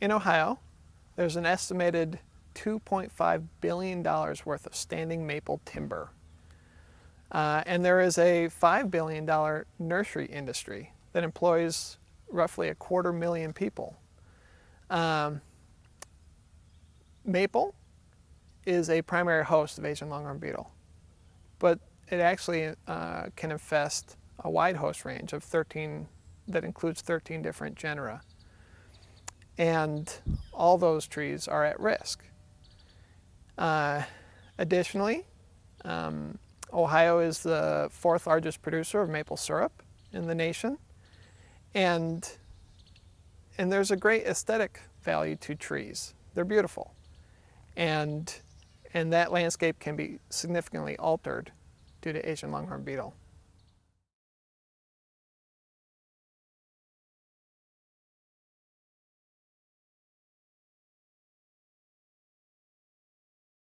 in Ohio, there's an estimated $2.5 billion worth of standing maple timber. Uh, and there is a $5 billion nursery industry that employs roughly a quarter million people. Um, maple is a primary host of Asian longhorn beetle, but it actually uh, can infest a wide host range of 13 that includes 13 different genera. And all those trees are at risk. Uh, additionally, um, Ohio is the fourth largest producer of maple syrup in the nation. And, and there's a great aesthetic value to trees. They're beautiful. And, and that landscape can be significantly altered due to Asian longhorn beetle.